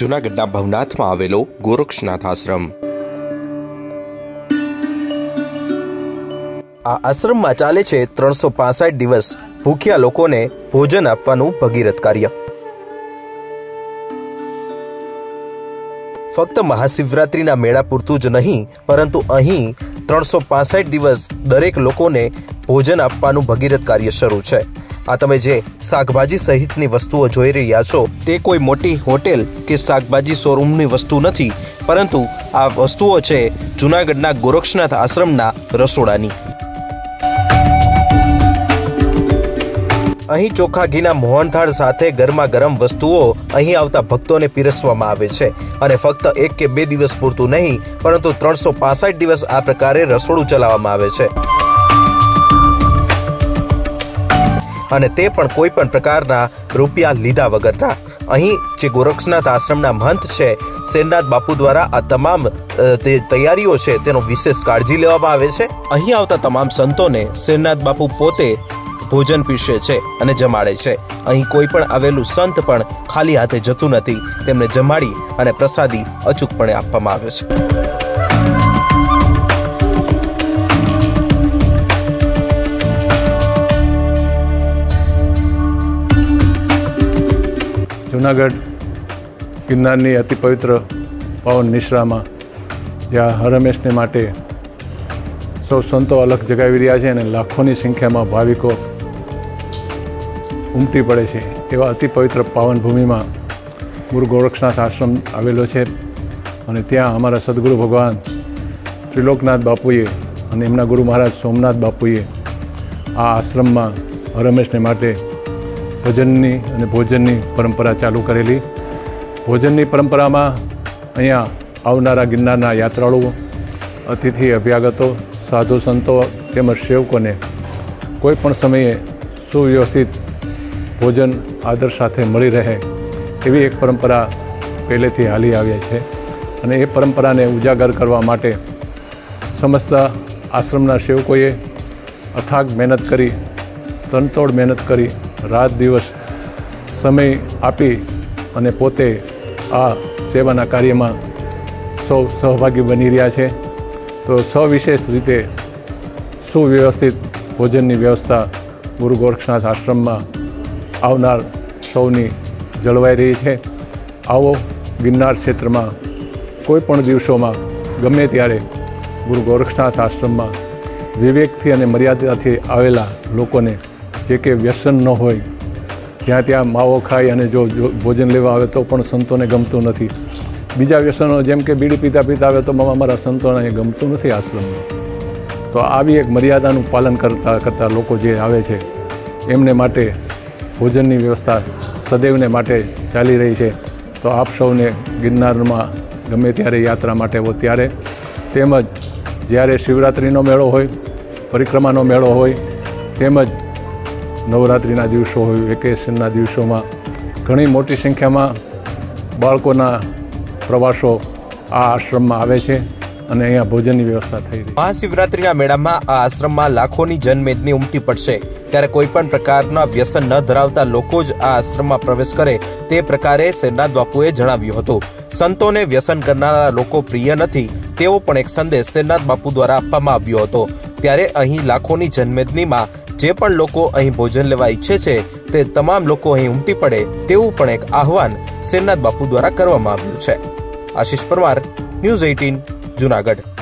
જૂનાગઢના ભવનાથમાં આવેલો ગોરક્ષનાથ આશ્રમ. આ આશ્રમમાં ચાલે છે ત્રણસો દિવસ ભૂખ્યા લોકોને ભોજન આપવાનું ભગીરથ કાર્ય. ફક્ત મહાશિવરાત્રિના મેળા પૂરતું જ નહીં, પરંતુ અહીં ત્રણસો દિવસ દરેક લોકોને ભોજન આપવાનું ભગીરથ કાર્ય શરૂ છે. આ તમે જે શાકભાજી સહિતની વસ્તુઓ જોઈ રહ્યા છો, તે કોઈ મોટી હોટેલ કે શાકભાજી શોરૂમની વસ્તુ નથી, પરંતુ આ વસ્તુઓ છે જૂનાગઢના ગોરક્ષનાથ આશ્રમના રસોડાની. અહીં ચોખા, ઘીના મોહનથાળ સાથે ગરમા ગરમ વસ્તુઓ અહીં આવતા ભક્તોને પીરસવામાં આવે છે. અને ફક્ત એક કે બે દિવસ પૂરતું નહીં, પરંતુ ત્રણસો દિવસ આ પ્રકારે રસોડું ચલાવવામાં આવે છે. અને તે પણ કોઈ પણ પ્રકારના રૂપિયા લીધા વગરના. અહીં જે ગોરક્ષનાથ આશ્રમના મહંત છે, સેનનાથ બાપુ દ્વારા આ તમામ તૈયારીઓ છે, તેનો વિશેષ કાળજી લેવામાં આવે છે. અહીં આવતા તમામ સંતોને સેનનાથ બાપુ પોતે ભોજન પીરસે છે અને જમાડે છે. અહીં કોઈ પણ આવેલું સંત પણ ખાલી હાથે જતું નથી. તેમને જમાડી અને પ્રસાદી અચૂકપણે આપવામાં આવે છે. જુનાગઢ ગિરનારની અતિ પવિત્ર પાવન નિશ્રામાં જ્યાં હરમેશને માટે સૌ સંતો અલગ જગાવી રહ્યા છે અને લાખોની સંખ્યામાં ભાવિકો ઉમટી પડે છે. એવા અતિ પવિત્ર પાવન ભૂમિમાં ગુરુ ગોરક્ષનાથ આશ્રમ આવેલો છે અને ત્યાં અમારા સદગુરુ ભગવાન ત્રિલોકનાથ બાપુએ અને એમના ગુરુ મહારાજ સોમનાથ બાપુએ આ આશ્રમમાં હરમેશને માટે ભજનની અને ભોજનની પરંપરા ચાલુ કરેલી. ભોજનની પરંપરામાં અહીંયા આવનારા ગિરનારના યાત્રાળુઓ અતિથિ, અભ્યાગતો, સાધુ સંતો તેમજ સેવકોને કોઈ પણ સમયે સુવ્યવસ્થિત ભોજન આદર સાથે મળી રહે એવી એક પરંપરા પહેલેથી હાલી આવી છે અને એ પરંપરાને ઉજાગર કરવા માટે સમસ્ત આશ્રમના સેવકોએ અથાગ મહેનત કરી, તનતોડ મહેનત કરી રાત દિવસ સમય આપી અને પોતે આ સેવાના કાર્યમાં સૌ સહભાગી બની રહ્યા છે. તો સવિશેષ રીતે સુવ્યવસ્થિત ભોજનની વ્યવસ્થા ગુરુ ગોરક્ષનાથ આશ્રમમાં આવનાર સૌની જળવાઈ રહી છે. આવો ગિરનાર ક્ષેત્રમાં કોઈપણ દિવસોમાં ગમે ત્યારે ગુરુ ગોરક્ષનાથ આશ્રમમાં વિવેકથી અને મર્યાદાથી આવેલા લોકોને જે કે વ્યસન ન હોય, જ્યાં ત્યાં માવો ખાઈ અને જો ભોજન લેવા આવે તો પણ સંતોને ગમતું નથી. બીજા વ્યસનો જેમ કે બીડી પીતા પીતા આવે તો અમારા સંતોને ગમતું નથી આશ્રમમાં. તો આવી એક મર્યાદાનું પાલન કરતા કરતા લોકો જે આવે છે, એમને માટે ભોજનની વ્યવસ્થા સદૈવને માટે ચાલી રહી છે. તો આપ સૌને ગિરનારમાં ગમે ત્યારે યાત્રા માટે હો ત્યારે. તેમજ જ્યારે શિવરાત્રિનો મેળો હોય, પરિક્રમાનો મેળો હોય, તેમજ નવરાત્રિના દિવસો હોય, વેકેશનના દિવસોમાં ઘણી મોટી સંખ્યામાં બાળકોના પ્રવાસો આ આશ્રમમાં આવે છે અને અહીંયા ભોજનની વ્યવસ્થા થઈ રહી મહાશિવરાત્રિના મેળામાં આ આશ્રમમાં લાખોની જનમેદની ઉમટી પડશે. ત્યારે કોઈ પણ પ્રકારના વ્યસન ન ધરાવતા લોકો જ આ આશ્રમમાં પ્રવેશ કરે તે પ્રકારે શેરનાથ બાપુએ જણાવ્યું હતું. સંતોને વ્યસન કરનારા લોકો પ્રિય નથી, તેવો પણ એક સંદેશ શેરનાથ બાપુ દ્વારા આપવામાં આવ્યો હતો. ત્યારે અહીં લાખોની જનમેદનીમાં જે પણ લોકો અહીં ભોજન લેવા ઈચ્છે છે તે તમામ લોકો અહીં ઉમટી પડે તેવું પણ એક આહવાન સેનાથ બાપુ દ્વારા કરવામાં આવ્યું છે. Ashish Parmar, News Eighteen, Junagadh.